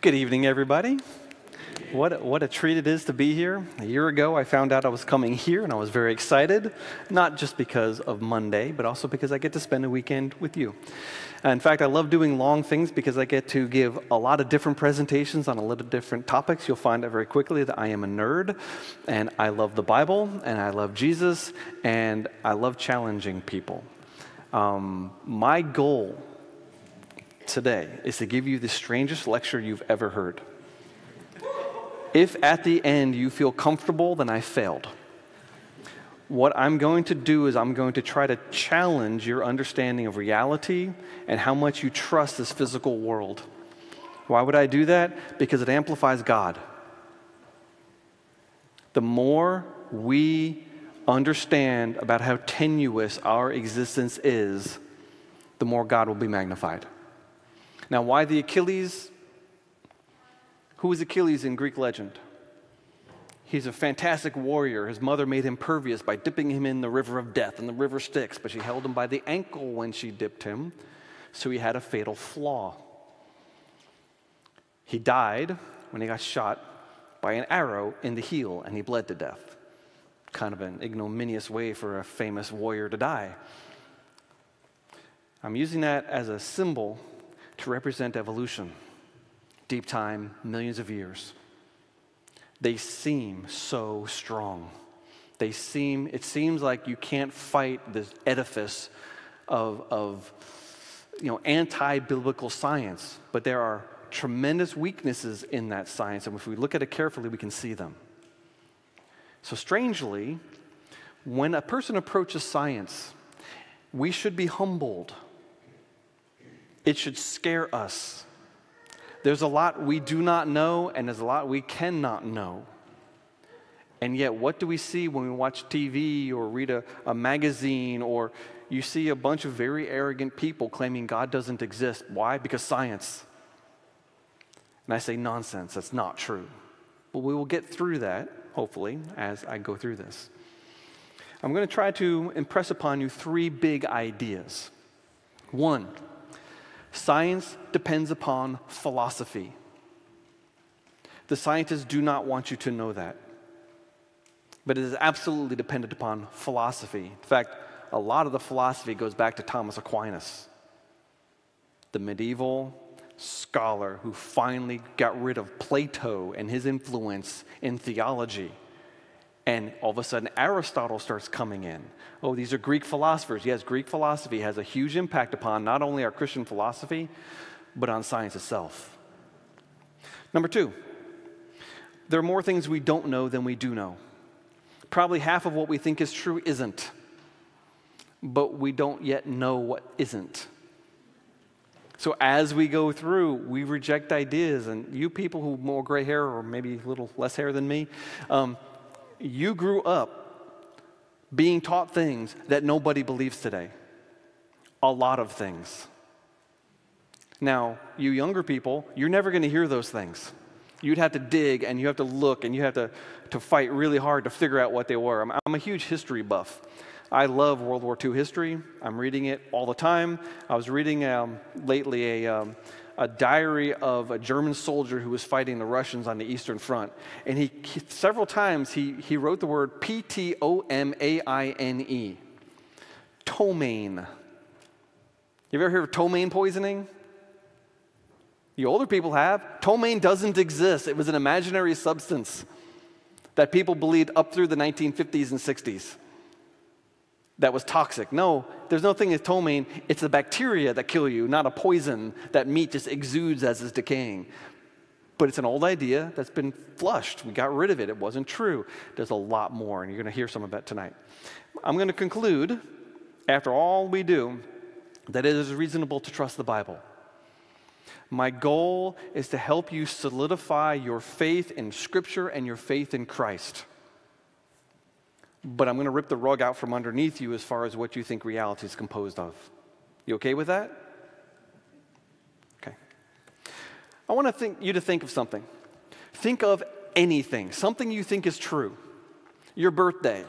Good evening, everybody. What, what a treat it is to be here. A year ago, I found out I was coming here, and I was very excited, not just because of Monday, but also because I get to spend a weekend with you. In fact, I love doing long things because I get to give a lot of different presentations on a lot of different topics. You'll find out very quickly that I am a nerd, and I love the Bible, and I love Jesus, and I love challenging people. Um, my goal today is to give you the strangest lecture you've ever heard. If at the end you feel comfortable, then I failed. What I'm going to do is I'm going to try to challenge your understanding of reality and how much you trust this physical world. Why would I do that? Because it amplifies God. The more we understand about how tenuous our existence is, the more God will be magnified. Now, why the Achilles? Who is Achilles in Greek legend? He's a fantastic warrior. His mother made him pervious by dipping him in the river of death, and the river Styx, but she held him by the ankle when she dipped him, so he had a fatal flaw. He died when he got shot by an arrow in the heel, and he bled to death. Kind of an ignominious way for a famous warrior to die. I'm using that as a symbol to represent evolution deep time, millions of years. They seem so strong. They seem, it seems like you can't fight this edifice of, of you know, anti-biblical science, but there are tremendous weaknesses in that science, and if we look at it carefully, we can see them. So strangely, when a person approaches science, we should be humbled. It should scare us. There's a lot we do not know, and there's a lot we cannot know. And yet, what do we see when we watch TV or read a, a, magazine or you see a bunch of very arrogant people claiming God doesn't exist? Why? Because science. And I say, nonsense, that's not true. But we will get through that, hopefully, as I go through this. I'm going to try to impress upon you three big ideas. One, Science depends upon philosophy. The scientists do not want you to know that. But it is absolutely dependent upon philosophy. In fact, a lot of the philosophy goes back to Thomas Aquinas, the medieval scholar who finally got rid of Plato and his influence in theology and all of a sudden, Aristotle starts coming in. Oh, these are Greek philosophers. Yes, Greek philosophy has a huge impact upon not only our Christian philosophy, but on science itself. Number two, there are more things we don't know than we do know. Probably half of what we think is true isn't, but we don't yet know what isn't. So as we go through, we reject ideas, and you people who have more gray hair or maybe a little less hair than me, um, you grew up being taught things that nobody believes today. A lot of things. Now, you younger people, you're never going to hear those things. You'd have to dig and you have to look and you have to, to fight really hard to figure out what they were. I'm, I'm a huge history buff. I love World War II history. I'm reading it all the time. I was reading um, lately a, um, a diary of a German soldier who was fighting the Russians on the Eastern Front. And he, several times he, he wrote the word P T O M A I N E. Ptomaine. You ever heard of ptomaine poisoning? The older people have. Ptomaine doesn't exist. It was an imaginary substance that people believed up through the 1950s and 60s that was toxic. No, there's no thing as ptomaine. It's the bacteria that kill you, not a poison that meat just exudes as it's decaying. But it's an old idea that's been flushed. We got rid of it. It wasn't true. There's a lot more, and you're going to hear some of that tonight. I'm going to conclude, after all we do, that it is reasonable to trust the Bible. My goal is to help you solidify your faith in Scripture and your faith in Christ but I'm going to rip the rug out from underneath you as far as what you think reality is composed of. You okay with that? Okay. I want to think you to think of something. Think of anything, something you think is true. Your birthday,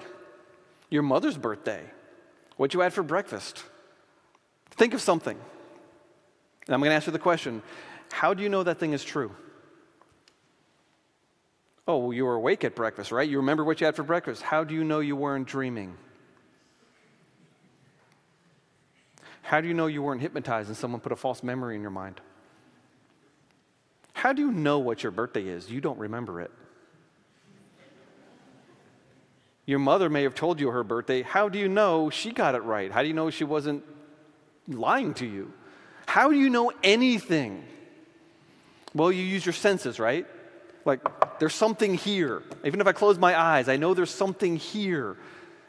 your mother's birthday, what you had for breakfast. Think of something. And I'm going to ask you the question how do you know that thing is true? Oh, well, you were awake at breakfast, right? You remember what you had for breakfast. How do you know you weren't dreaming? How do you know you weren't hypnotized and someone put a false memory in your mind? How do you know what your birthday is? You don't remember it. Your mother may have told you her birthday. How do you know she got it right? How do you know she wasn't lying to you? How do you know anything? Well, you use your senses, right? Like, there's something here. Even if I close my eyes, I know there's something here.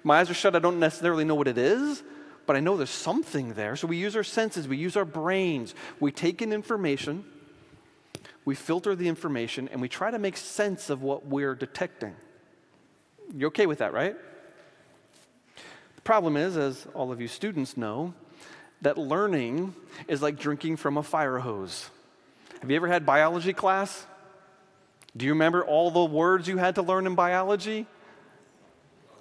My eyes are shut, I don't necessarily know what it is, but I know there's something there. So we use our senses, we use our brains, we take in information we filter the information, and we try to make sense of what we're detecting. You're okay with that, right? The problem is, as all of you students know, that learning is like drinking from a fire hose. Have you ever had biology class? Do you remember all the words you had to learn in biology?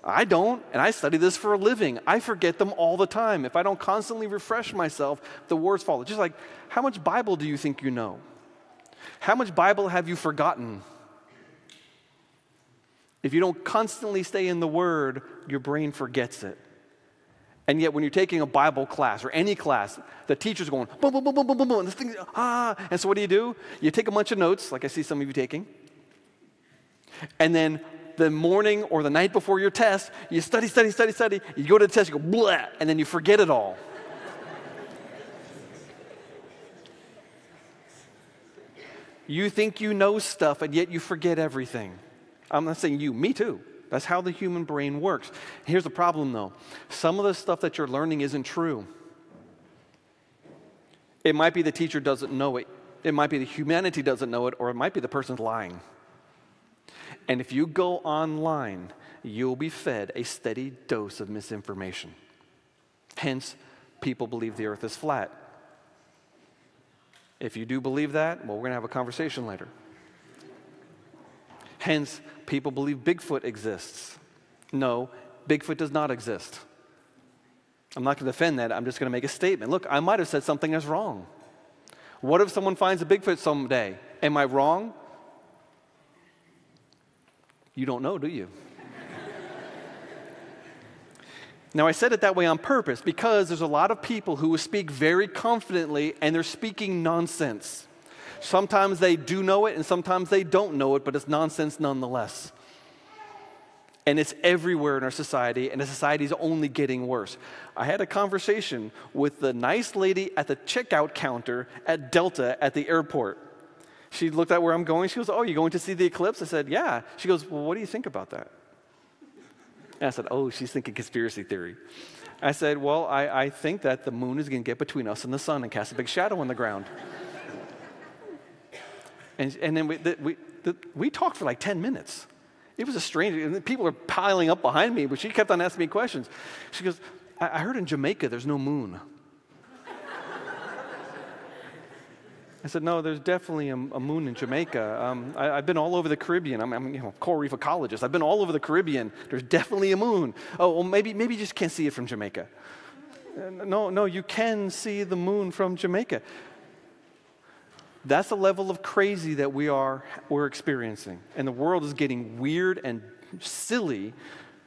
I don't, and I study this for a living. I forget them all the time. If I don't constantly refresh myself, the words fall. Just like, how much Bible do you think you know? How much Bible have you forgotten? If you don't constantly stay in the Word, your brain forgets it. And yet, when you're taking a Bible class or any class, the teacher's going boom, boom, boom, boom, boom, boom, boom, and this thing, ah. And so, what do you do? You take a bunch of notes, like I see some of you taking. And then the morning or the night before your test, you study, study, study, study. You go to the test, you go blah, and then you forget it all. You think you know stuff, and yet you forget everything. I'm not saying you, me too. That's how the human brain works. Here's the problem though some of the stuff that you're learning isn't true. It might be the teacher doesn't know it, it might be the humanity doesn't know it, or it might be the person's lying. And if you go online, you'll be fed a steady dose of misinformation. Hence, people believe the earth is flat. If you do believe that, well, we're going to have a conversation later. Hence, people believe Bigfoot exists. No, Bigfoot does not exist. I'm not going to defend that. I'm just going to make a statement. Look, I might have said something that's wrong. What if someone finds a Bigfoot someday? Am I wrong? You don't know, do you? Now, I said it that way on purpose because there's a lot of people who speak very confidently and they're speaking nonsense. Sometimes they do know it and sometimes they don't know it, but it's nonsense nonetheless. And it's everywhere in our society, and the society is only getting worse. I had a conversation with the nice lady at the checkout counter at Delta at the airport. She looked at where I'm going. She goes, Oh, you're going to see the eclipse? I said, Yeah. She goes, Well, what do you think about that? And I said, Oh, she's thinking conspiracy theory. I said, Well, I, I think that the moon is going to get between us and the sun and cast a big shadow on the ground. and, and then we, the, we, the, we talked for like 10 minutes. It was a strange, and people are piling up behind me, but she kept on asking me questions. She goes, I, I heard in Jamaica there's no moon. I said, no, there's definitely a, a moon in Jamaica. Um, I, have been all over the Caribbean. I'm, I'm you know, coral reef ecologist. I've been all over the Caribbean. There's definitely a moon. Oh, well, maybe, maybe you just can't see it from Jamaica. Uh, no, no, you can see the moon from Jamaica. That's the level of crazy that we are we're experiencing. And the world is getting weird and silly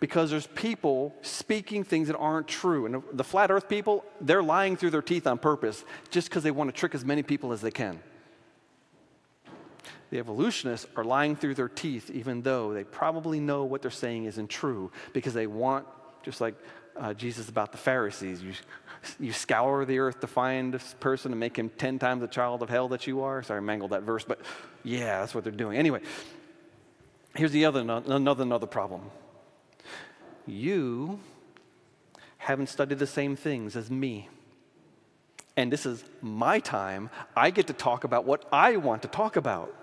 because there's people speaking things that aren't true. And the flat earth people, they're lying through their teeth on purpose just because they want to trick as many people as they can. The evolutionists are lying through their teeth even though they probably know what they're saying isn't true because they want, just like uh, Jesus about the Pharisees, you, you scour the earth to find this person and make him 10 times the child of hell that you are. Sorry, I mangled that verse, but yeah, that's what they're doing. Anyway, here's the other, another, another problem you haven't studied the same things as me. And this is my time. I get to talk about what I want to talk about.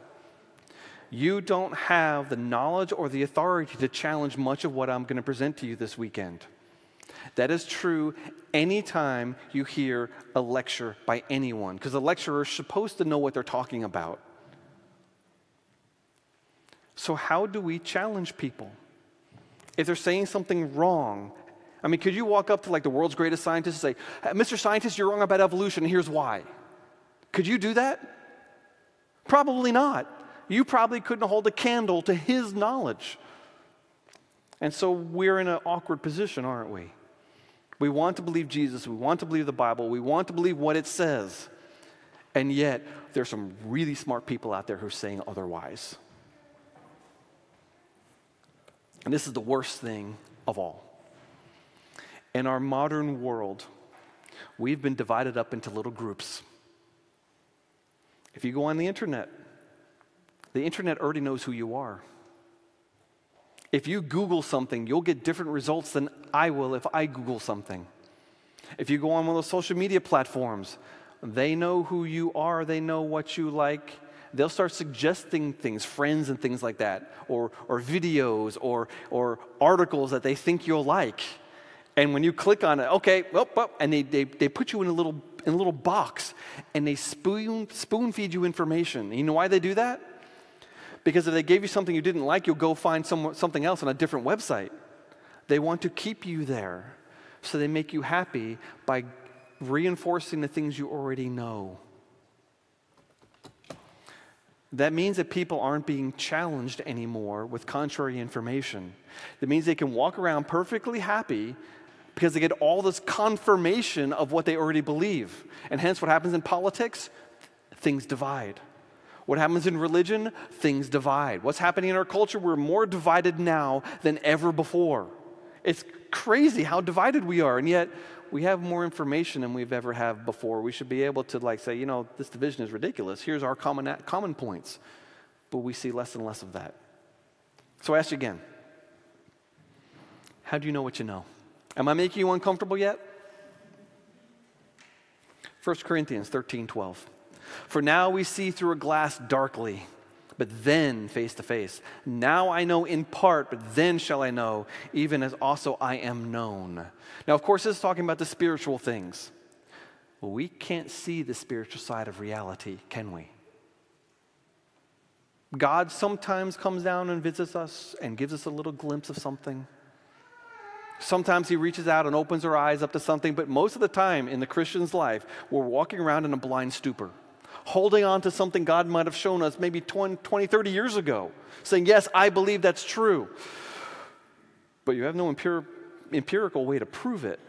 You don't have the knowledge or the authority to challenge much of what I'm going to present to you this weekend. That is true anytime you hear a lecture by anyone, because the lecturer is supposed to know what they're talking about. So, how do we challenge people? If they're saying something wrong. I mean, could you walk up to like the world's greatest scientist and say, Mr. Scientist, you're wrong about evolution, here's why? Could you do that? Probably not. You probably couldn't hold a candle to his knowledge. And so we're in an awkward position, aren't we? We want to believe Jesus, we want to believe the Bible, we want to believe what it says. And yet, there's some really smart people out there who are saying otherwise. And this is the worst thing of all. In our modern world, we've been divided up into little groups. If you go on the internet, the internet already knows who you are. If you Google something, you'll get different results than I will if I Google something. If you go on one of those social media platforms, they know who you are, they know what you like. They'll start suggesting things, friends and things like that, or, or videos or, or articles that they think you'll like. And when you click on it, okay, well, and they, they, they put you in a little in a little box and they spoon, spoon feed you information. You know why they do that? Because if they gave you something you didn't like, you'll go find some, something else on a different website. They want to keep you there. So they make you happy by reinforcing the things you already know. That means that people aren't being challenged anymore with contrary information. That means they can walk around perfectly happy because they get all this confirmation of what they already believe. And hence, what happens in politics? Things divide. What happens in religion? Things divide. What's happening in our culture? We're more divided now than ever before. It's crazy how divided we are, and yet we have more information than we've ever had before. We should be able to like say, you know, this division is ridiculous. Here's our common common points, but we see less and less of that. So I ask you again: How do you know what you know? Am I making you uncomfortable yet? 1 Corinthians 13 12. For now we see through a glass darkly, but then face to face. Now I know in part, but then shall I know, even as also I am known. Now, of course, this is talking about the spiritual things. We can't see the spiritual side of reality, can we? God sometimes comes down and visits us and gives us a little glimpse of something. Sometimes he reaches out and opens our eyes up to something, but most of the time in the Christian's life, we're walking around in a blind stupor holding on to something God might have shown us maybe 20, 20 30 years ago, saying, Yes, I believe that's true. But you have no empir- empirical way to prove it.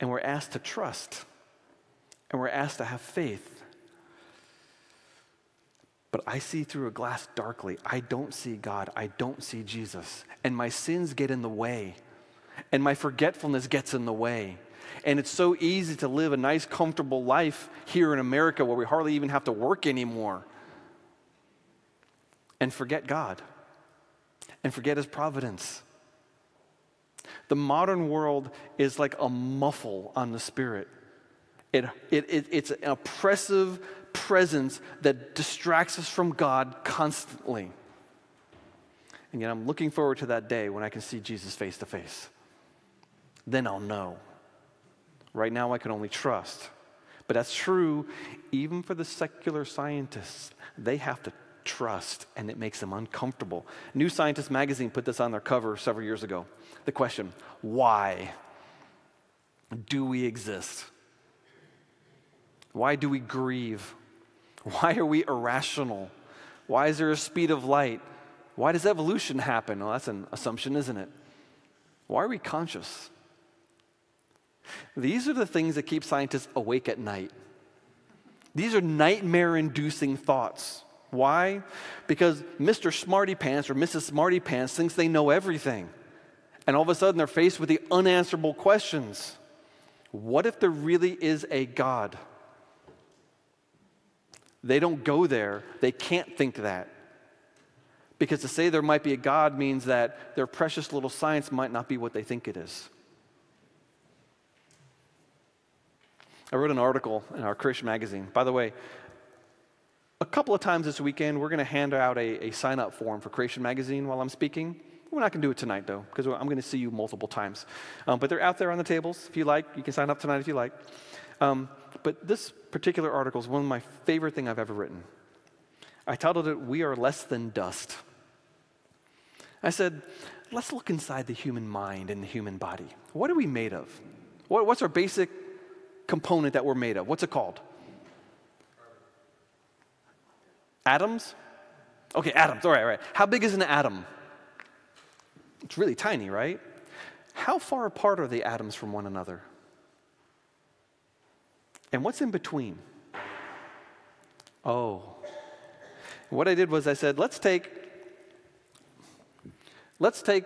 And we're asked to trust, and we're asked to have faith. But I see through a glass darkly. I don't see God. I don't see Jesus. And my sins get in the way, and my forgetfulness gets in the way. And it's so easy to live a nice, comfortable life here in America where we hardly even have to work anymore and forget God and forget His providence. The modern world is like a muffle on the spirit. It, it, it, it's an oppressive presence that distracts us from God constantly. And yet, I'm looking forward to that day when I can see Jesus face to face. Then I'll know. Right now, I can only trust. But that's true even for the secular scientists. They have to trust, and it makes them uncomfortable. New Scientist magazine put this on their cover several years ago. The question why do we exist? Why do we grieve? Why are we irrational? Why is there a speed of light? Why does evolution happen? Well, that's an assumption, isn't it? Why are we conscious? These are the things that keep scientists awake at night. These are nightmare inducing thoughts. Why? Because Mr. Smarty Pants or Mrs. Smarty Pants thinks they know everything. And all of a sudden they're faced with the unanswerable questions What if there really is a God? They don't go there, they can't think that. Because to say there might be a God means that their precious little science might not be what they think it is. I wrote an article in our Christian magazine. By the way, a couple of times this weekend, we're going to hand out a, a sign up form for Creation Magazine while I'm speaking. We're not going to do it tonight, though, because I'm going to see you multiple times. Um, but they're out there on the tables. If you like, you can sign up tonight if you like. Um, but this particular article is one of my favorite things I've ever written. I titled it, We Are Less Than Dust. I said, let's look inside the human mind and the human body. What are we made of? What, what's our basic component that we're made of. What's it called? Atoms? Okay, atoms. All right, all right. How big is an atom? It's really tiny, right? How far apart are the atoms from one another? And what's in between? Oh. What I did was I said, let's take let's take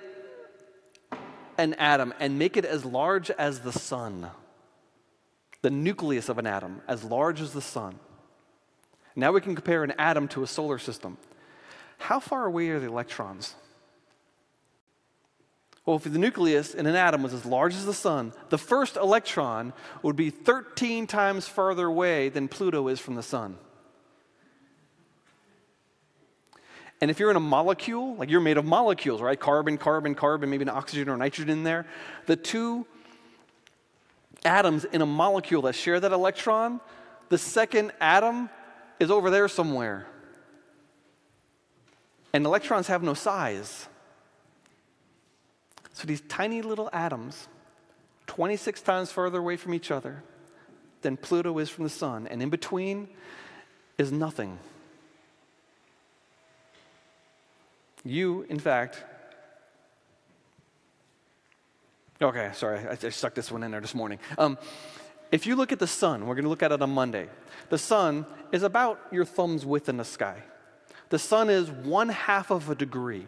an atom and make it as large as the sun. The nucleus of an atom, as large as the sun. Now we can compare an atom to a solar system. How far away are the electrons? Well, if the nucleus in an atom was as large as the sun, the first electron would be 13 times farther away than Pluto is from the sun. And if you're in a molecule, like you're made of molecules, right? Carbon, carbon, carbon, maybe an oxygen or nitrogen in there. The two atoms in a molecule that share that electron, the second atom is over there somewhere. And electrons have no size. So these tiny little atoms, 26 times further away from each other than Pluto is from the sun, and in between is nothing. You, in fact, okay, sorry, I, I stuck this one in there this morning. Um, if you look at the sun, we're going to look at it on Monday. The sun is about your thumb's width in the sky. The sun is one half of a degree,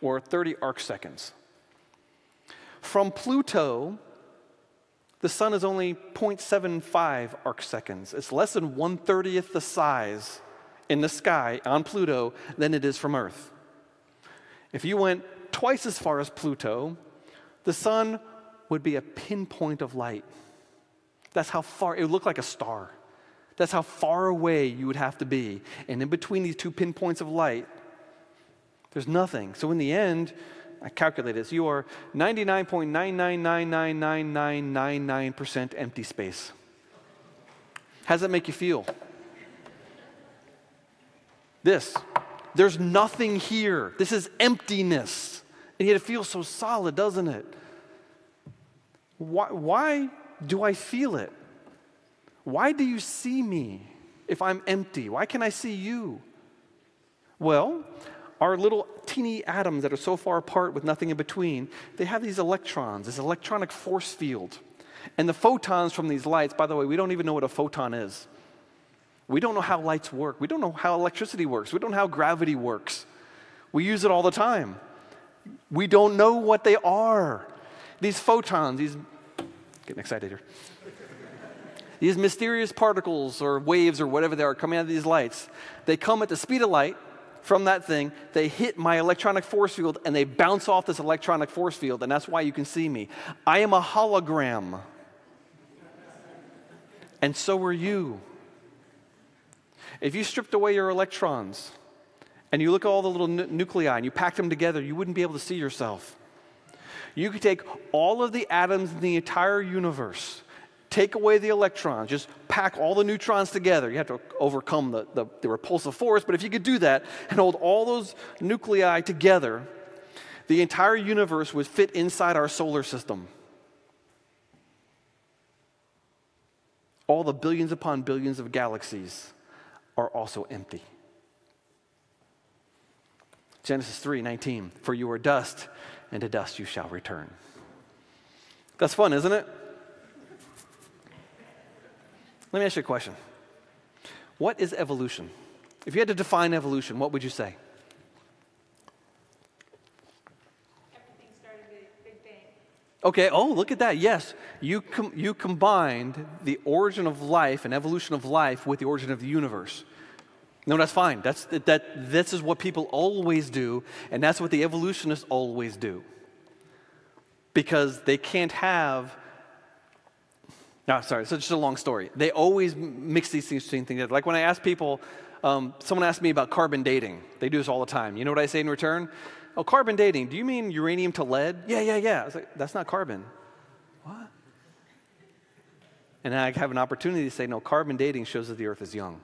or 30 arc seconds. From Pluto, the sun is only 0.75 arc seconds. It's less than 130th the size in the sky on Pluto than it is from Earth. If you went twice as far as Pluto, the sun would be a pinpoint of light. That's how far, it would look like a star. That's how far away you would have to be. And in between these two pinpoints of light, there's nothing. So in the end, I calculated this, you are 99.9999999% empty space. How does that make you feel? This. There's nothing here. This is emptiness. And yet it feels so solid, doesn't it? Why, why do I feel it? Why do you see me if I'm empty? Why can I see you? Well, our little teeny atoms that are so far apart with nothing in between, they have these electrons, this electronic force field. And the photons from these lights, by the way, we don't even know what a photon is. We don't know how lights work. We don't know how electricity works. We don't know how gravity works. We use it all the time. We don't know what they are. These photons, these, getting excited here. these mysterious particles or waves or whatever they are coming out of these lights, they come at the speed of light from that thing, they hit my electronic force field and they bounce off this electronic force field, and that's why you can see me. I am a hologram. And so are you. If you stripped away your electrons and you look at all the little nuclei and you pack them together, you wouldn't be able to see yourself. You could take all of the atoms in the entire universe, take away the electrons, just pack all the neutrons together. You have to overcome the, the, the repulsive force, but if you could do that and hold all those nuclei together, the entire universe would fit inside our solar system. All the billions upon billions of galaxies are also empty. Genesis 3 19, for you are dust, and to dust you shall return. That's fun, isn't it? Let me ask you a question. What is evolution? If you had to define evolution, what would you say? Okay, oh, look at that. Yes, you, com- you combined the origin of life and evolution of life with the origin of the universe. No, that's fine. That's, that, this is what people always do, and that's what the evolutionists always do. Because they can't have. No, sorry, so it's just a long story. They always mix these things together. Like when I ask people, um, someone asked me about carbon dating. They do this all the time. You know what I say in return? Oh, carbon dating. Do you mean uranium to lead? Yeah, yeah, yeah. I was like, that's not carbon. What? And I have an opportunity to say, no, carbon dating shows that the earth is young.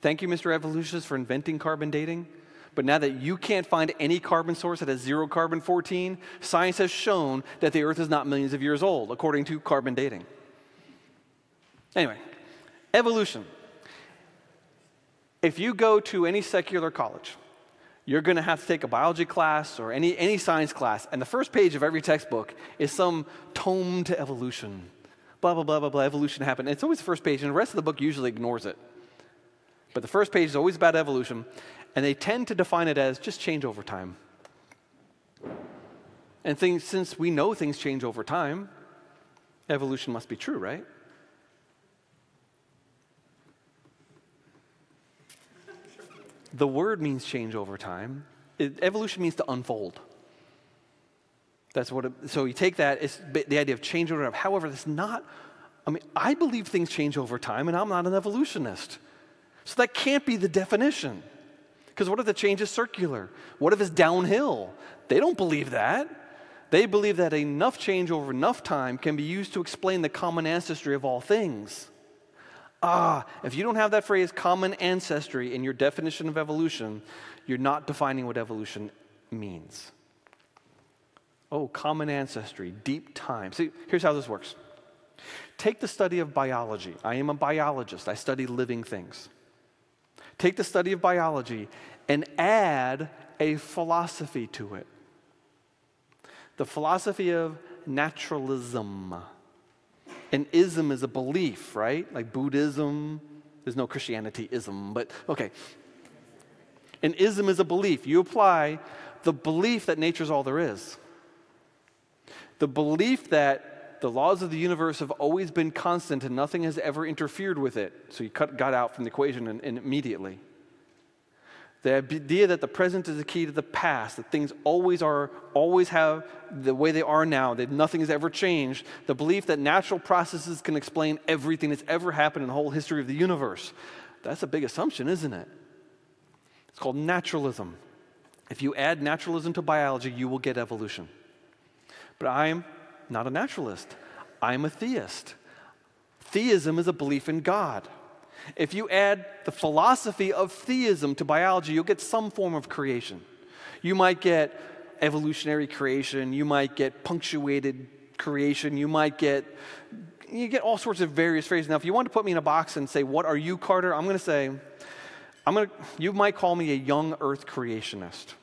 Thank you, Mr. Evolutionist, for inventing carbon dating. But now that you can't find any carbon source that has zero carbon 14, science has shown that the earth is not millions of years old, according to carbon dating. Anyway, evolution. If you go to any secular college, you're going to have to take a biology class or any, any science class, and the first page of every textbook is some tome to evolution. Blah, blah, blah, blah, blah, evolution happened. It's always the first page, and the rest of the book usually ignores it. But the first page is always about evolution, and they tend to define it as just change over time. And things, since we know things change over time, evolution must be true, right? The word means change over time. It, evolution means to unfold. That's what. It, so you take that. It's the idea of change over time. However, that's not. I mean, I believe things change over time, and I'm not an evolutionist. So that can't be the definition. Because what if the change is circular? What if it's downhill? They don't believe that. They believe that enough change over enough time can be used to explain the common ancestry of all things. Ah, if you don't have that phrase common ancestry in your definition of evolution, you're not defining what evolution means. Oh, common ancestry, deep time. See, here's how this works. Take the study of biology. I am a biologist, I study living things. Take the study of biology and add a philosophy to it the philosophy of naturalism. And ism is a belief, right? Like Buddhism. There's no Christianity ism, but okay. An ism is a belief. You apply the belief that nature's all there is. The belief that the laws of the universe have always been constant and nothing has ever interfered with it. So you cut God out from the equation and, and immediately. The idea that the present is the key to the past, that things always are, always have the way they are now, that nothing has ever changed. The belief that natural processes can explain everything that's ever happened in the whole history of the universe. That's a big assumption, isn't it? It's called naturalism. If you add naturalism to biology, you will get evolution. But I'm not a naturalist, I'm a theist. Theism is a belief in God. If you add the philosophy of theism to biology, you'll get some form of creation. You might get evolutionary creation, you might get punctuated creation, you might get you get all sorts of various phrases. Now, if you want to put me in a box and say, "What are you, Carter?" I'm going to say, "I'm going to." You might call me a young Earth creationist,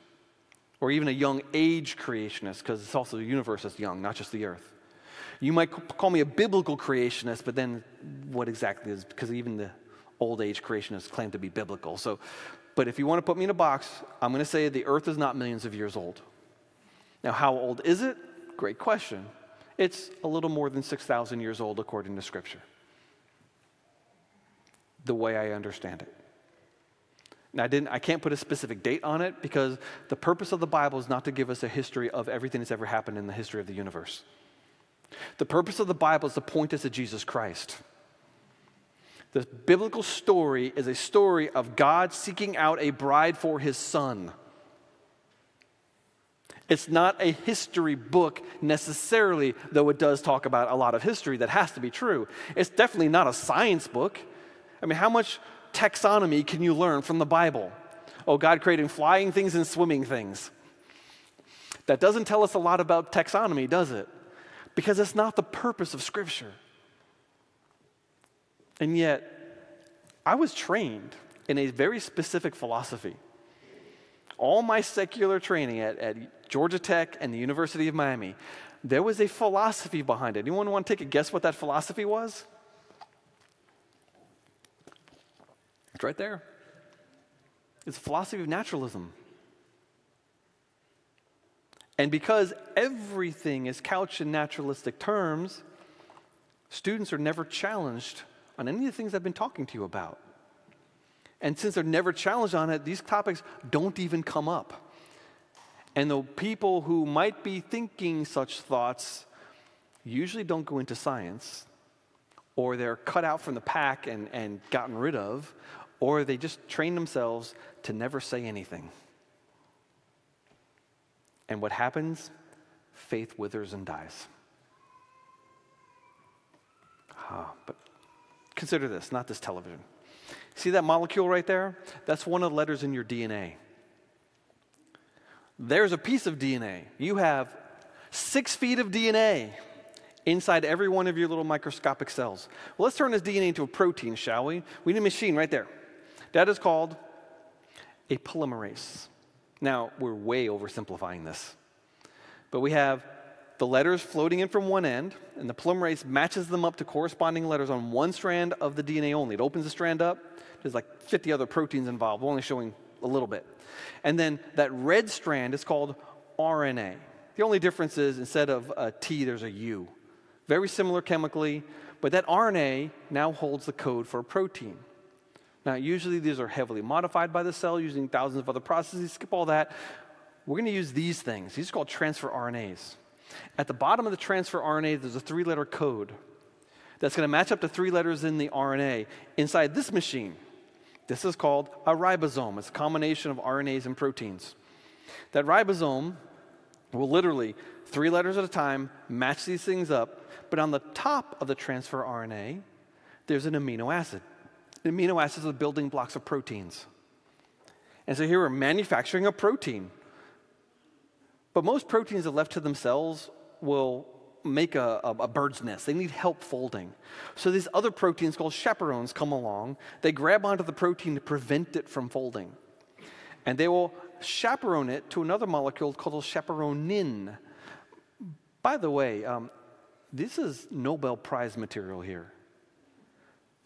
or even a young age creationist, because it's also the universe is young, not just the Earth. You might call me a biblical creationist, but then what exactly is? Because even the old age creationists claim to be biblical. So, but if you want to put me in a box, I'm going to say the earth is not millions of years old. Now, how old is it? Great question. It's a little more than 6,000 years old according to Scripture, the way I understand it. I, didn't, I can't put a specific date on it because the purpose of the Bible is not to give us a history of everything that's ever happened in the history of the universe. The purpose of the Bible is to point us to Jesus Christ. The biblical story is a story of God seeking out a bride for his son. It's not a history book necessarily, though it does talk about a lot of history that has to be true. It's definitely not a science book. I mean, how much taxonomy can you learn from the Bible? Oh, God creating flying things and swimming things. That doesn't tell us a lot about taxonomy, does it? Because it's not the purpose of Scripture. And yet, I was trained in a very specific philosophy. All my secular training at, at Georgia Tech and the University of Miami, there was a philosophy behind it. Anyone want to take a guess what that philosophy was? It's right there. It's philosophy of naturalism. And because everything is couched in naturalistic terms, students are never challenged on any of the things I've been talking to you about. And since they're never challenged on it, these topics don't even come up. And the people who might be thinking such thoughts usually don't go into science, or they're cut out from the pack and, and gotten rid of, or they just train themselves to never say anything. And what happens? Faith withers and dies. Ah, but Consider this, not this television. See that molecule right there? That's one of the letters in your DNA. There's a piece of DNA. You have six feet of DNA inside every one of your little microscopic cells. Well, let's turn this DNA into a protein, shall we? We need a machine right there. That is called a polymerase. Now, we're way oversimplifying this, but we have the letters floating in from one end, and the polymerase matches them up to corresponding letters on one strand of the DNA only. It opens the strand up, there's like 50 other proteins involved, we're only showing a little bit. And then that red strand is called RNA. The only difference is instead of a T, there's a U. Very similar chemically, but that RNA now holds the code for a protein. Now, usually these are heavily modified by the cell using thousands of other processes. Skip all that. We're going to use these things. These are called transfer RNAs. At the bottom of the transfer RNA, there's a three letter code that's going to match up to three letters in the RNA inside this machine. This is called a ribosome. It's a combination of RNAs and proteins. That ribosome will literally, three letters at a time, match these things up, but on the top of the transfer RNA, there's an amino acid. The amino acids are the building blocks of proteins. And so here we're manufacturing a protein. But most proteins, that left to themselves, will make a, a, a, bird's nest. They need help folding. So these other proteins called chaperones come along. They grab onto the protein to prevent it from folding. And they will chaperone it to another molecule called chaperonin. By the way, um, this is Nobel Prize material here.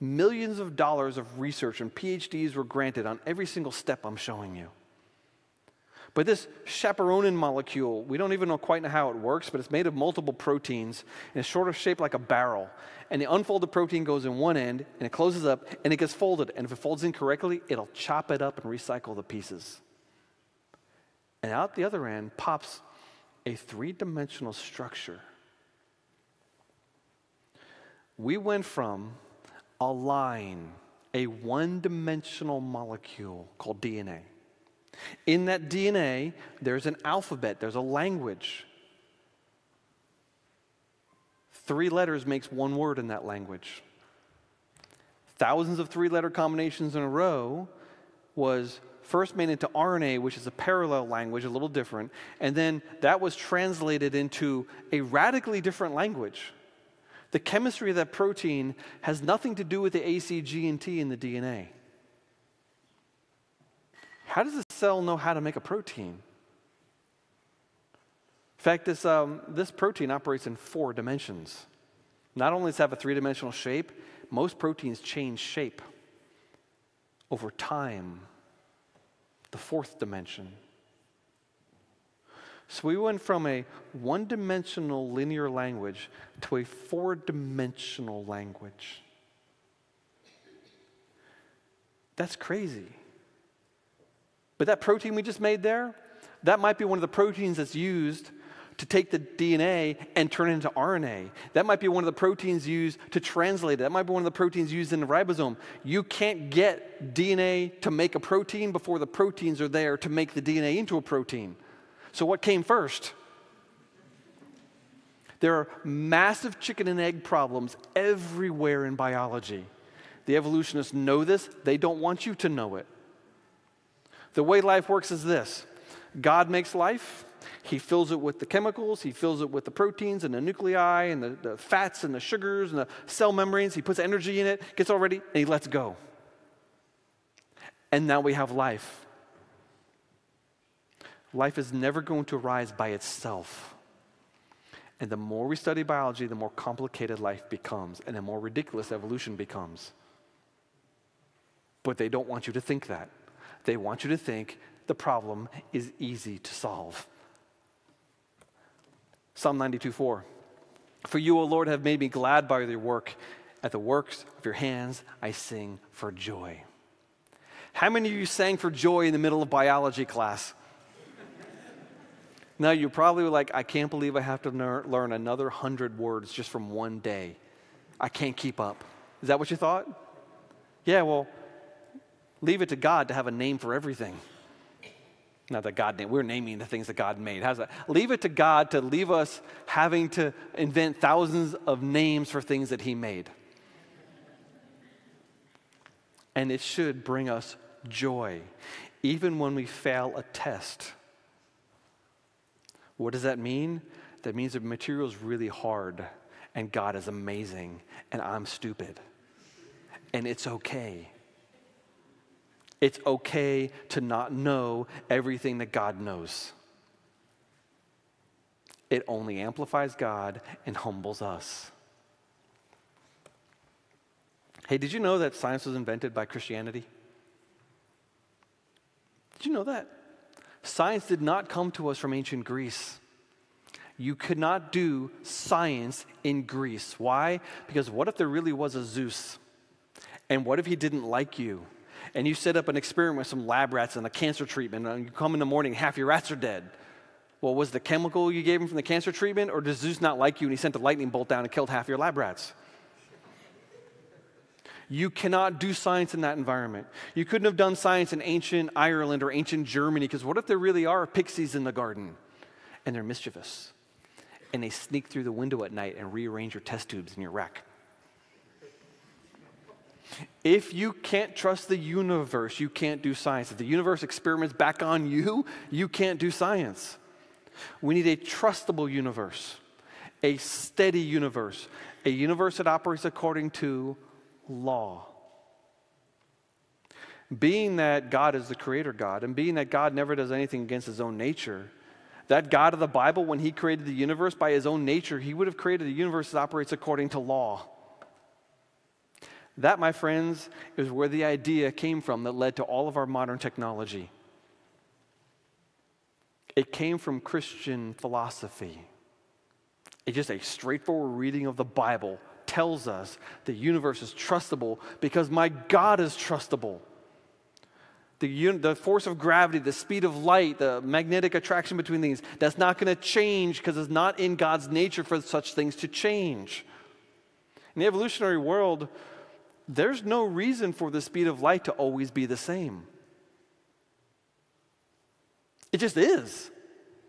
Millions of dollars of research and PhDs were granted on every single step I'm showing you. But this chaperonin molecule, we don't even know quite how it works, but it's made of multiple proteins and it's sort of shaped like a barrel. And the unfolded protein goes in one end and it closes up and it gets folded. And if it folds incorrectly, it'll chop it up and recycle the pieces. And out the other end pops a three dimensional structure. We went from a line, a one dimensional molecule called DNA in that DNA, there's an alphabet, there's a language. Three letters makes one word in that language. Thousands of three letter combinations in a row was first made into RNA, which is a parallel language, a little different, and then that was translated into a radically different language. The chemistry of that protein has nothing to do with the A, C, G, and T in the DNA. How does a cell know how to make a protein? In fact, this, um, this protein operates in four dimensions. Not only does it have a three dimensional shape, most proteins change shape over time, the fourth dimension. So we went from a one dimensional linear language to a four dimensional language. That's crazy. But that protein we just made there, that might be one of the proteins that's used to take the DNA and turn it into RNA. That might be one of the proteins used to translate it. That might be one of the proteins used in the ribosome. You can't get DNA to make a protein before the proteins are there to make the DNA into a protein. So, what came first? There are massive chicken and egg problems everywhere in biology. The evolutionists know this, they don't want you to know it. The way life works is this God makes life, He fills it with the chemicals, He fills it with the proteins and the nuclei and the, the fats and the sugars and the cell membranes. He puts energy in it, gets all ready, and He lets go. And now we have life. Life is never going to arise by itself. And the more we study biology, the more complicated life becomes, and the more ridiculous evolution becomes. But they don't want you to think that. They want you to think the problem is easy to solve. Psalm 92 4. For you, O Lord, have made me glad by your work. At the works of your hands, I sing for joy. How many of you sang for joy in the middle of biology class? Now, you're probably like, I can't believe I have to learn another hundred words just from one day. I can't keep up. Is that what you thought? Yeah, well, Leave it to God to have a name for everything. Not that God named, we're naming the things that God made. How's that? Leave it to God to leave us having to invent thousands of names for things that He made. And it should bring us joy, even when we fail a test. What does that mean? That means the material is really hard, and God is amazing, and I'm stupid. And it's okay. It's okay to not know everything that God knows. It only amplifies God and humbles us. Hey, did you know that science was invented by Christianity? Did you know that? Science did not come to us from ancient Greece. You could not do science in Greece. Why? Because what if there really was a Zeus? And what if he didn't like you? And you set up an experiment with some lab rats and a cancer treatment, and you come in the morning, half your rats are dead. Well, was the chemical you gave him from the cancer treatment, or does Zeus not like you and he sent a lightning bolt down and killed half your lab rats? You cannot do science in that environment. You couldn't have done science in ancient Ireland or ancient Germany, because what if there really are pixies in the garden and they're mischievous? And they sneak through the window at night and rearrange your test tubes in your rack. If you can't trust the universe, you can't do science. If the universe experiments back on you, you can't do science. We need a trustable universe, a steady universe, a universe that operates according to law. Being that God is the creator God, and being that God never does anything against his own nature, that God of the Bible, when he created the universe by his own nature, he would have created a universe that operates according to law. That, my friends, is where the idea came from that led to all of our modern technology. It came from Christian philosophy. It's just a straightforward reading of the Bible tells us the universe is trustable because my God is trustable. The, un- the force of gravity, the speed of light, the magnetic attraction between things, that's not going to change because it's not in God's nature for such things to change. In the evolutionary world, there's no reason for the speed of light to always be the same. It just is.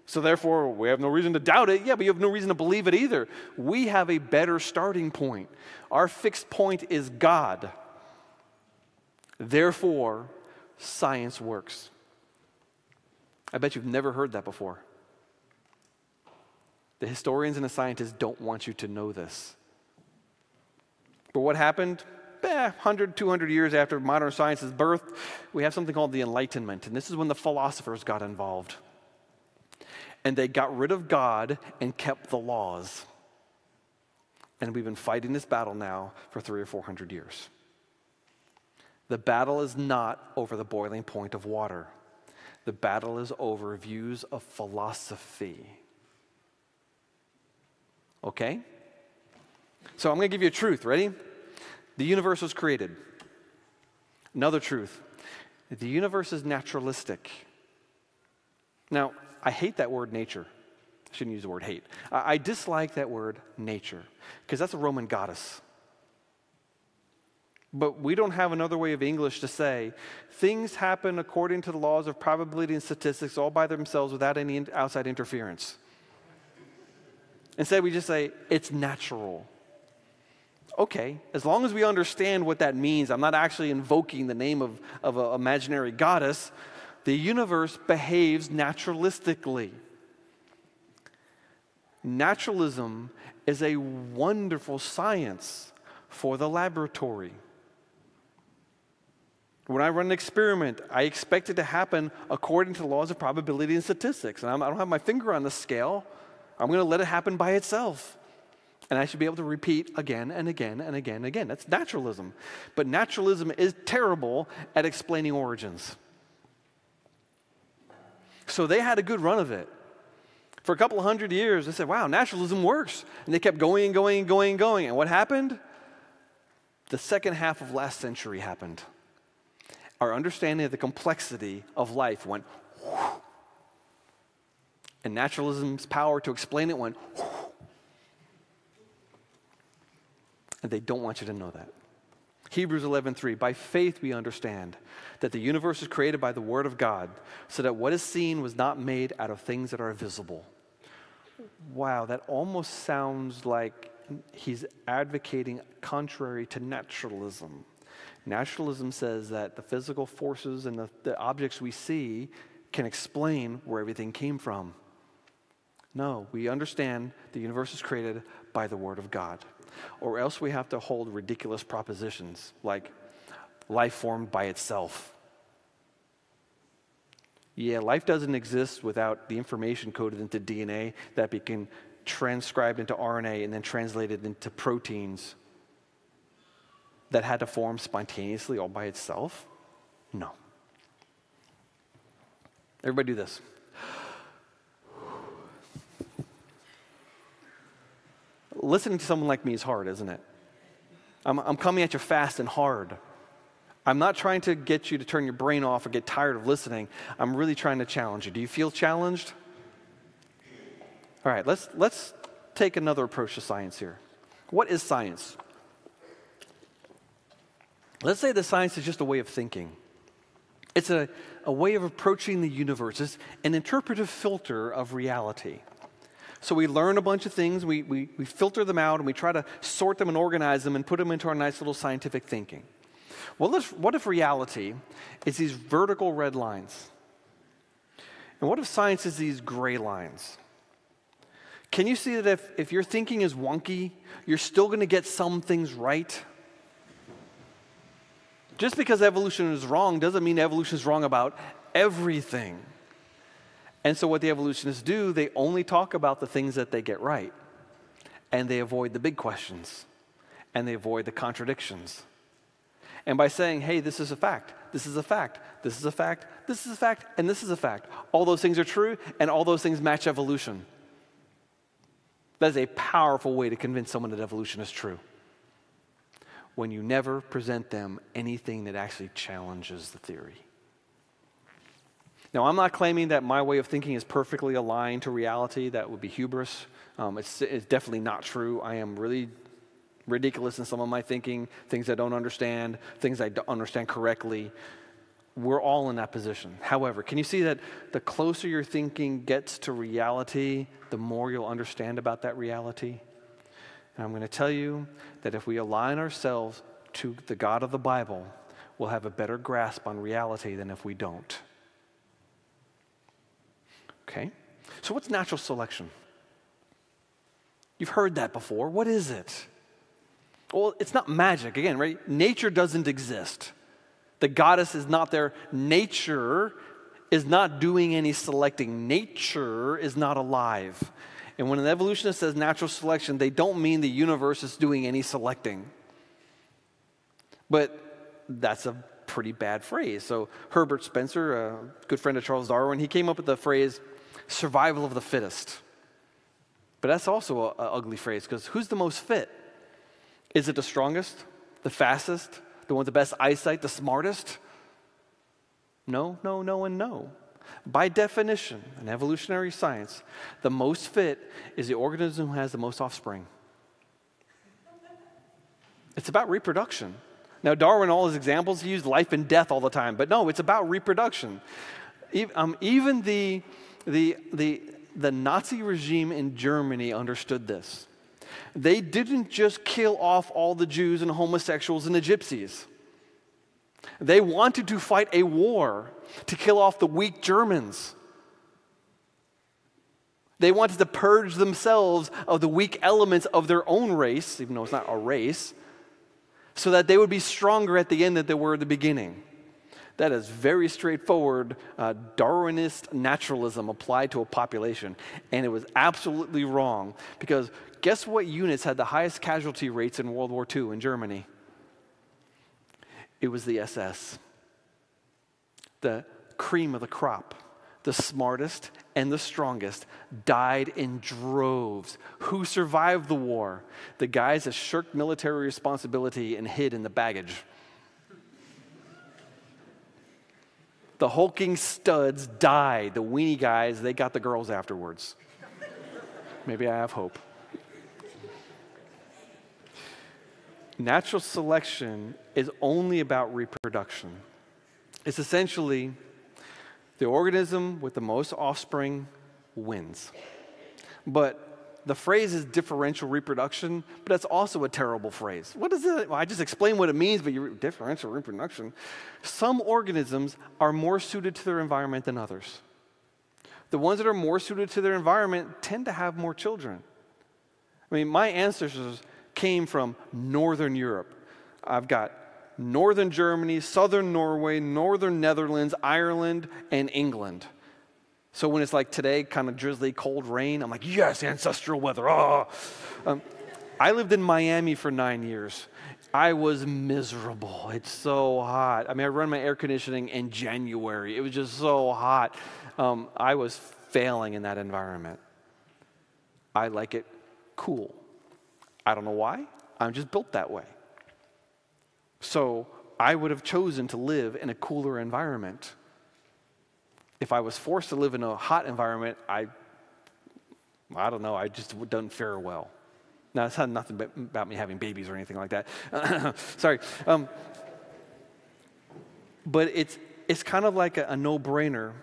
So therefore, we have no reason to doubt it. Yeah, but you have no reason to believe it either. We have a better starting point. Our fixed point is God. Therefore, science works. I bet you've never heard that before. The historians and the scientists don't want you to know this. But what happened? Eh, 100, 200 years after modern science's birth, we have something called the Enlightenment. And this is when the philosophers got involved and they got rid of God and kept the laws. And we've been fighting this battle now for three or four hundred years. The battle is not over the boiling point of water. The battle is over views of philosophy. Okay? So I'm going to give you a truth. Ready? The universe was created. Another truth the universe is naturalistic. Now, I hate that word nature. I shouldn't use the word hate. I, I dislike that word nature because that's a Roman goddess. But we don't have another way of English to say things happen according to the laws of probability and statistics all by themselves without any outside interference. Instead, we just say it's natural. Okay, as long as we understand what that means, I'm not actually invoking the name of, of an imaginary goddess the universe behaves naturalistically. Naturalism is a wonderful science for the laboratory. When I run an experiment, I expect it to happen according to the laws of probability and statistics. And I do not have my finger on the scale. I'm going to let it happen by itself. And I should be able to repeat again and again and again and again. That's naturalism. But naturalism is terrible at explaining origins. So they had a good run of it. For a couple of hundred years, they said, wow, naturalism works. And they kept going and going and going and going. And what happened? The second half of last century happened. Our understanding of the complexity of life went, and naturalism's power to explain it went, and they don't want you to know that. Hebrews 11:3 By faith we understand that the universe was created by the word of God so that what is seen was not made out of things that are visible. Wow, that almost sounds like he's advocating contrary to naturalism. Naturalism says that the physical forces and the, the objects we see can explain where everything came from. No, we understand the universe is created by the Word of God or else we have to hold ridiculous propositions like life formed by itself. Yeah, life doesn't exist without the information coded into DNA that became transcribed into RNA and then translated into proteins that had to form spontaneously all by itself? No. Everybody do this. Listening to someone like me is hard, isn't it? I'm, I'm coming at you fast and hard. I'm not trying to get you to turn your brain off or get tired of listening. I'm really trying to challenge you. Do you feel challenged? All right, let's, let's take another approach to science here. What is science? Let's say that science is just a way of thinking. It's a, a way of approaching the universe. It's an interpretive filter of reality. So we learn a bunch of things, we, we, we filter them out, and we try to sort them and organize them and put them into our nice little scientific thinking. Well, if, what if reality is these vertical red lines? And what if science is these gray lines? Can you see that if, if your thinking is wonky, you're still going to get some things right? Just because evolution is wrong doesn't mean evolution is wrong about everything. And so, what the evolutionists do, they only talk about the things that they get right. And they avoid the big questions. And they avoid the contradictions. And by saying, hey, this is a fact, this is a fact, this is a fact, this is a fact, and this is a fact, all those things are true, and all those things match evolution. That is a powerful way to convince someone that evolution is true. When you never present them anything that actually challenges the theory. Now, I'm not claiming that my way of thinking is perfectly aligned to reality. That would be hubris. Um, it's, it's definitely not true. I am really ridiculous in some of my thinking, things I don't understand, things I don't understand correctly. We're all in that position. However, can you see that the closer your thinking gets to reality, the more you'll understand about that reality? And I'm going to tell you that if we align ourselves to the God of the Bible, we'll have a better grasp on reality than if we don't. Okay? So, what's natural selection? You've heard that before. What is it? Well, it's not magic. Again, right? Nature doesn't exist. The goddess is not there. Nature is not doing any selecting. Nature is not alive. And when an evolutionist says natural selection, they don't mean the universe is doing any selecting. But that's a pretty bad phrase. So Herbert Spencer, a good friend of Charles Darwin, he came up with the phrase survival of the fittest. But that's also an ugly phrase because who's the most fit? Is it the strongest, the fastest, the one with the best eyesight, the smartest? No, no, no, and no. By definition, in evolutionary science, the most fit is the organism who has the most offspring. It's about reproduction. Now, Darwin, all his examples, he used life and death all the time, but no, it's about reproduction. Um, even the, the, the, the Nazi regime in Germany understood this they didn't just kill off all the Jews and homosexuals and the gypsies. They wanted to fight a war to kill off the weak Germans. They wanted to purge themselves of the weak elements of their own race, even though it's not a race, so that they would be stronger at the end than they were at the beginning. That is very straightforward uh, Darwinist naturalism applied to a population. And it was absolutely wrong because guess what units had the highest casualty rates in World War II in Germany? It was the SS. The cream of the crop, the smartest and the strongest died in droves. Who survived the war? The guys that shirked military responsibility and hid in the baggage. The hulking studs died. The weenie guys, they got the girls afterwards. Maybe I have hope. Natural selection is only about reproduction. It's essentially the organism with the most offspring wins. But the phrase is differential reproduction, but that's also a terrible phrase. What is it? Well, I just explained what it means, but you differential reproduction. Some organisms are more suited to their environment than others. The ones that are more suited to their environment tend to have more children. I mean, my ancestors came from Northern Europe. I've got northern Germany, southern Norway, northern Netherlands, Ireland, and England. So when it's like today, kind of drizzly, cold rain, I'm like, yes, ancestral weather. Oh. Um, I lived in Miami for nine years. I was miserable. It's so hot. I mean, I run my air conditioning in January. It was just so hot. Um, I was failing in that environment. I like it cool. I don't know why. I'm just built that way. So I would have chosen to live in a cooler environment. If I was forced to live in a hot environment, I, I don't know, I just don't fare well. Now, it's had nothing about me having babies or anything like that. Sorry. Um, but it's, it's kind of like a, a no brainer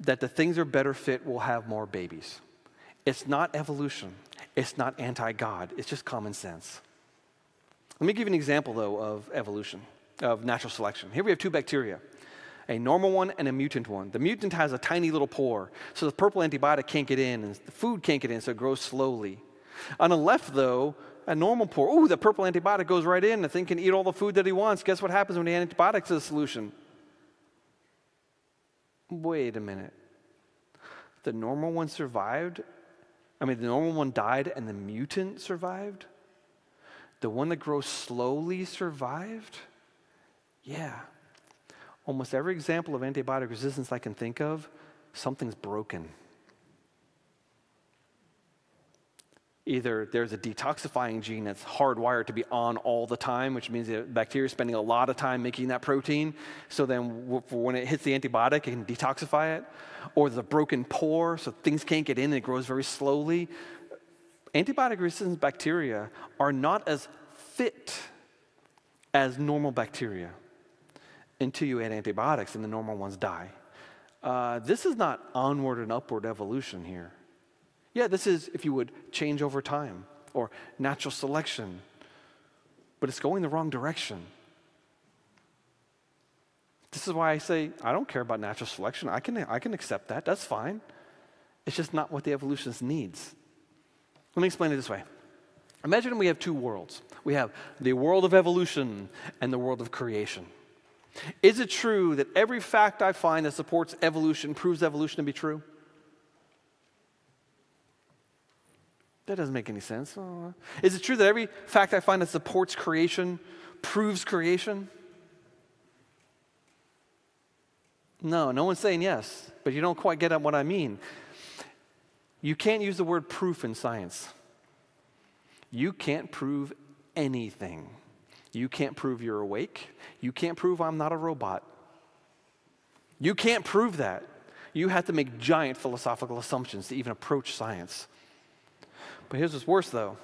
that the things are better fit will have more babies. It's not evolution, it's not anti God, it's just common sense. Let me give you an example, though, of evolution, of natural selection. Here we have two bacteria a normal one and a mutant one. The mutant has a tiny little pore, so the purple antibiotic can't get in, and the food can't get in, so it grows slowly. On the left, though, a normal pore, ooh, the purple antibiotic goes right in, the thing can eat all the food that he wants. Guess what happens when the antibiotic's a solution? Wait a minute. The normal one survived? I mean, the normal one died and the mutant survived? The one that grows slowly survived? Yeah. Almost every example of antibiotic resistance I can think of, something's broken. Either there's a detoxifying gene that's hardwired to be on all the time, which means the bacteria is spending a lot of time making that protein. So then when it hits the antibiotic, it can detoxify it. Or there's a broken pore, so things can't get in and it grows very slowly antibiotic resistant bacteria are not as fit as normal bacteria until you add antibiotics and the normal ones die. Uh, this is not onward and upward evolution here. Yeah, this is, if you would, change over time or natural selection, but it's going the wrong direction. This is why I say I don't care about natural selection. I can, I can accept that. That's fine. It's just not what the evolutionist needs. Let me explain it this way. Imagine we have two worlds. We have the world of evolution and the world of creation. Is it true that every fact I find that supports evolution proves evolution to be true? That doesn't make any sense. Is it true that every fact I find that supports creation proves creation? No, no one's saying yes, but you don't quite get at what I mean. You can't use the word proof in science. You can't prove anything. You can't prove you're awake. You can't prove I'm not a robot. You can't prove that. You have to make giant philosophical assumptions to even approach science. But here's what's worse, though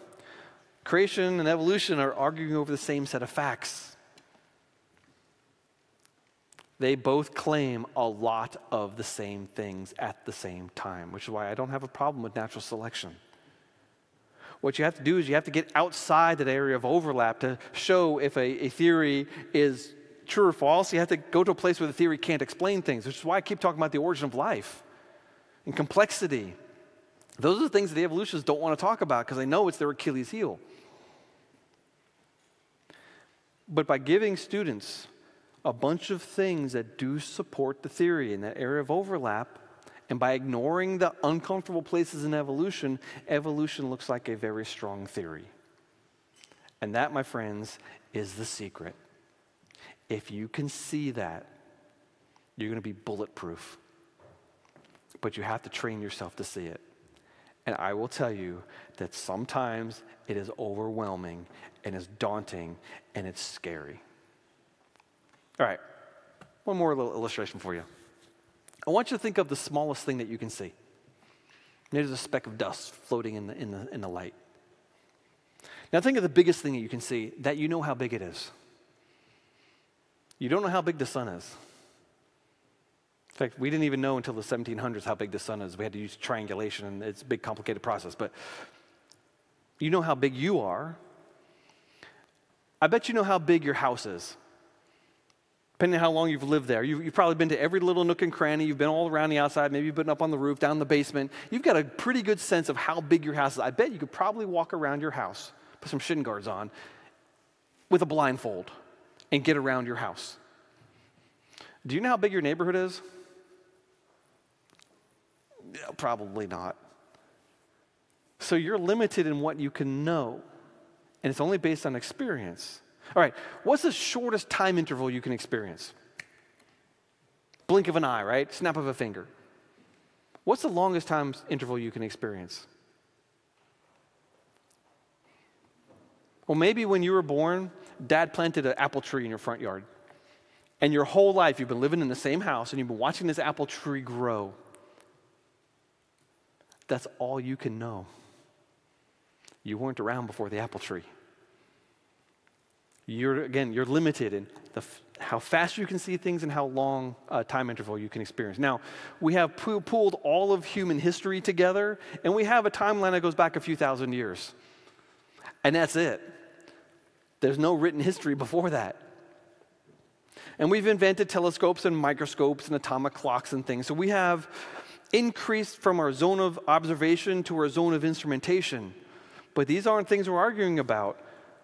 creation and evolution are arguing over the same set of facts. They both claim a lot of the same things at the same time, which is why I don't have a problem with natural selection. What you have to do is you have to get outside that area of overlap to show if a, a theory is true or false. You have to go to a place where the theory can't explain things, which is why I keep talking about the origin of life and complexity. Those are the things that the evolutionists don't want to talk about because they know it's their Achilles heel. But by giving students a bunch of things that do support the theory in that area of overlap. And by ignoring the uncomfortable places in evolution, evolution looks like a very strong theory. And that, my friends, is the secret. If you can see that, you're going to be bulletproof. But you have to train yourself to see it. And I will tell you that sometimes it is overwhelming and it's daunting and it's scary. All right, one more little illustration for you. I want you to think of the smallest thing that you can see. There's a speck of dust floating in the, in the, in the light. Now think of the biggest thing that you can see, that you know how big it is. You don't know how big the sun is. In fact, we didn't even know until the 1700s how big the sun is. We had to use triangulation, and it's a big, complicated process. But you know how big you are. I bet you know how big your house is depending on how long you've lived there. You've, you've, probably been to every little nook and cranny. You've been all around the outside. Maybe you've been up on the roof, down in the basement. You've got a pretty good sense of how big your house is. I bet you could probably walk around your house, put some shin guards on, with a blindfold, and get around your house. Do you know how big your neighborhood is? Probably not. So you're limited in what you can know, and it's only based on experience. All right, what's the shortest time interval you can experience? Blink of an eye, right? Snap of a finger. What's the longest time interval you can experience? Well, maybe when you were born, dad planted an apple tree in your front yard. And your whole life, you've been living in the same house and you've been watching this apple tree grow. That's all you can know. You weren't around before the apple tree. You're, again, you're limited in the, how fast you can see things and how long uh, time interval you can experience. Now, we have pooled all of human history together, and we have a timeline that goes back a few thousand years. And that's it. There's no written history before that. And we've invented telescopes and microscopes and atomic clocks and things. So we have increased from our zone of observation to our zone of instrumentation. But these aren't things we're arguing about.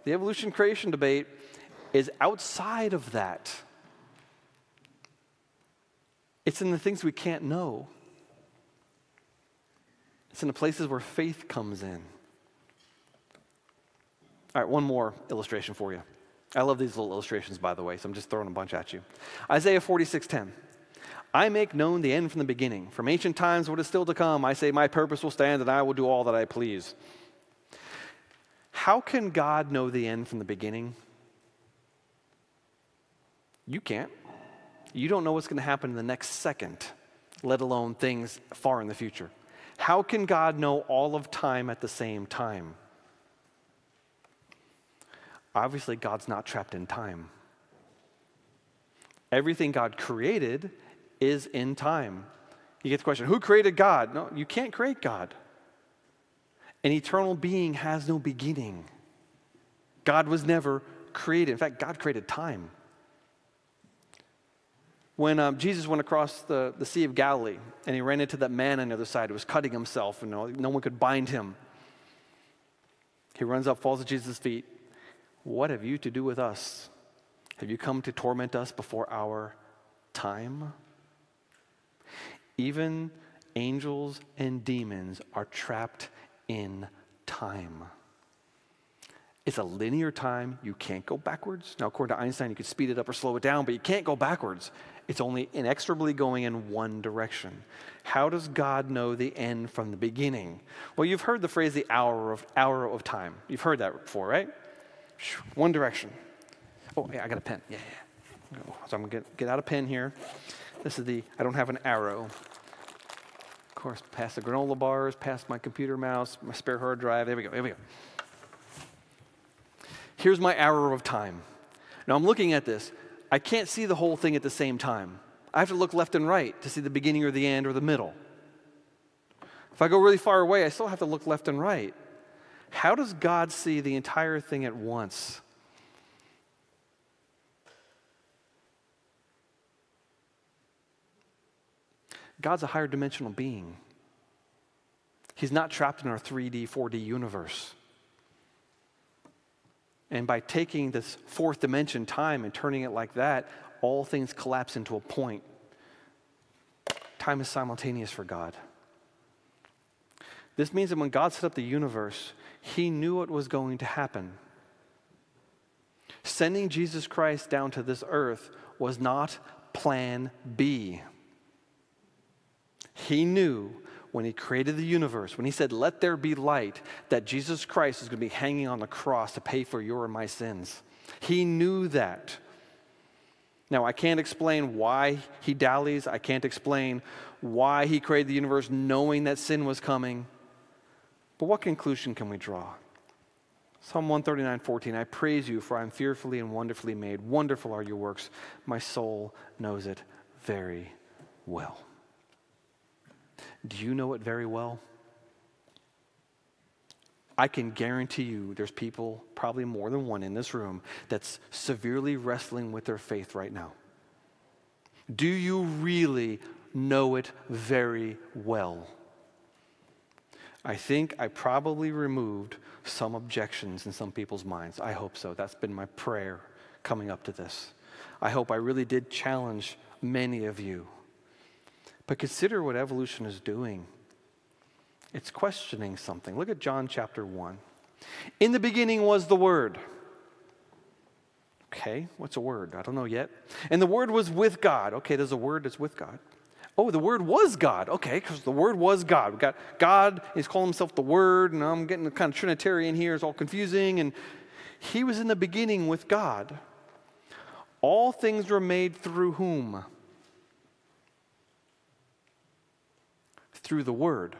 The evolution creation debate is outside of that. It's in the things we can't know. It's in the places where faith comes in. All right, one more illustration for you. I love these little illustrations, by the way, so I'm just throwing a bunch at you. Isaiah 46:10. I make known the end from the beginning. From ancient times, what is still to come, I say, My purpose will stand, and I will do all that I please. How can God know the end from the beginning? You can't. You don't know what's going to happen in the next second, let alone things far in the future. How can God know all of time at the same time? Obviously, God's not trapped in time. Everything God created is in time. You get the question who created God? No, you can't create God. An eternal being has no beginning. God was never created. In fact, God created time. When um, Jesus went across the, the Sea of Galilee and he ran into that man on the other side who was cutting himself and no, no one could bind him, he runs up, falls at Jesus' feet, what have you to do with us? Have you come to torment us before our time? Even angels and demons are trapped in time. It's a linear time. You can't go backwards. Now, according to Einstein, you could speed it up or slow it down, but you can't go backwards. It's only inexorably going in one direction. How does God know the end from the beginning? Well, you've heard the phrase the arrow of, arrow of time. You've heard that before, right? One direction. Oh, yeah, I got a pen. Yeah, yeah. So I'm going to get, get out a pen here. This is the, I don't have an arrow. Of course, past the granola bars, past my computer mouse, my spare hard drive. There we go, there we go. Here's my arrow of time. Now I'm looking at this. I can't see the whole thing at the same time. I have to look left and right to see the beginning or the end or the middle. If I go really far away, I still have to look left and right. How does God see the entire thing at once? God's a higher dimensional being. He's not trapped in our 3D, 4D universe. And by taking this fourth dimension time and turning it like that, all things collapse into a point. Time is simultaneous for God. This means that when God set up the universe, he knew what was going to happen. Sending Jesus Christ down to this earth was not plan B. He knew when he created the universe, when he said, Let there be light, that Jesus Christ is going to be hanging on the cross to pay for your and my sins. He knew that. Now, I can't explain why he dallies. I can't explain why he created the universe knowing that sin was coming. But what conclusion can we draw? Psalm 139, 14, I praise you, for I am fearfully and wonderfully made. Wonderful are your works. My soul knows it very well. Do you know it very well? I can guarantee you there's people, probably more than one in this room, that's severely wrestling with their faith right now. Do you really know it very well? I think I probably removed some objections in some people's minds. I hope so. That's been my prayer coming up to this. I hope I really did challenge many of you. But consider what evolution is doing. It's questioning something. Look at John chapter 1. In the beginning was the Word. Okay, what's a word? I don't know yet. And the Word was with God. Okay, there's a word that's with God. Oh, the Word was God. Okay, because the Word was God. We got God, he's calling himself the Word, and I'm getting kind of Trinitarian here. It's all confusing. And he was in the beginning with God. All things were made through whom? Through the Word.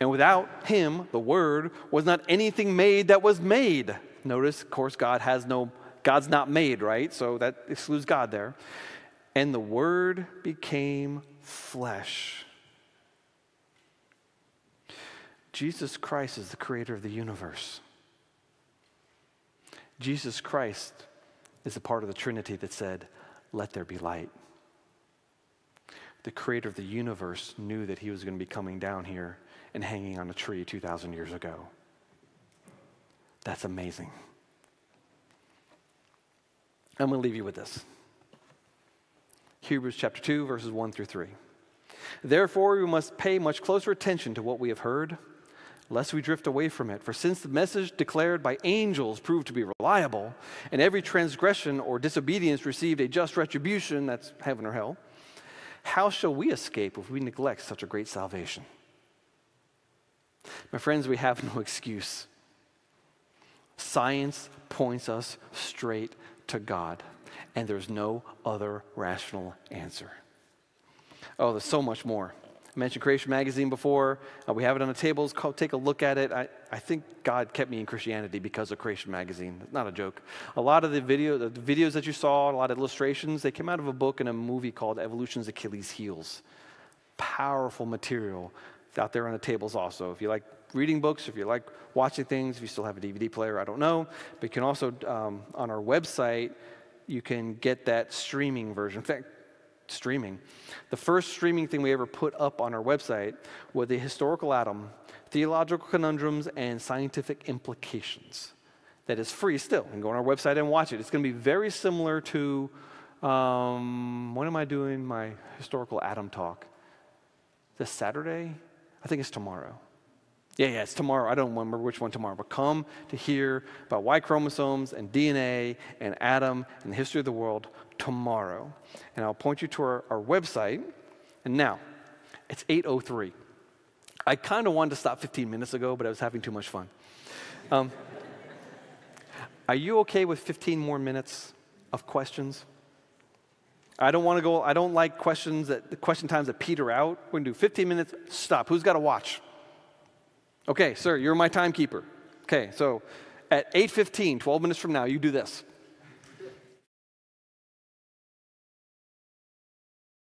And without him, the Word, was not anything made that was made. Notice, of course, God has no, God's not made, right? So that excludes God there. And the Word became flesh. Jesus Christ is the creator of the universe. Jesus Christ is a part of the Trinity that said, Let there be light. The creator of the universe knew that he was going to be coming down here and hanging on a tree 2,000 years ago. That's amazing. I'm going to leave you with this Hebrews chapter 2, verses 1 through 3. Therefore, we must pay much closer attention to what we have heard, lest we drift away from it. For since the message declared by angels proved to be reliable, and every transgression or disobedience received a just retribution, that's heaven or hell, how shall we escape if we neglect such a great salvation? My friends, we have no excuse. Science points us straight to God, and there's no other rational answer. Oh, there's so much more. I mentioned Creation Magazine before. Uh, we have it on the tables. take a look at it. I, I think God kept me in Christianity because of Creation Magazine. It's not a joke. A lot of the, video, the videos that you saw, a lot of illustrations, they came out of a book and a movie called Evolution's Achilles Heels. Powerful material out there on the tables also. If you like reading books, if you like watching things, if you still have a DVD player, I don't know. But you can also, um, on our website, you can get that streaming version. In fact, streaming. The first streaming thing we ever put up on our website was the historical Adam, theological conundrums, and scientific implications. That is free still. You can go on our website and watch it. It's going to be very similar to um, when am I doing my historical Adam talk? This Saturday? I think it's tomorrow. Yeah, yeah, it's tomorrow. I don't remember which one tomorrow, but come to hear about Y chromosomes and DNA and Adam and the history of the world tomorrow. And I'll point you to our, our website. And now, it's 8.03. I kind of wanted to stop 15 minutes ago, but I was having too much fun. Um, are you okay with 15 more minutes of questions? I don't want to go, I don't like questions that, the question times that peter out. We're going to do 15 minutes, stop. Who's got to watch? Okay, sir, you're my timekeeper. Okay, so at 8:15, 12 minutes from now, you do this.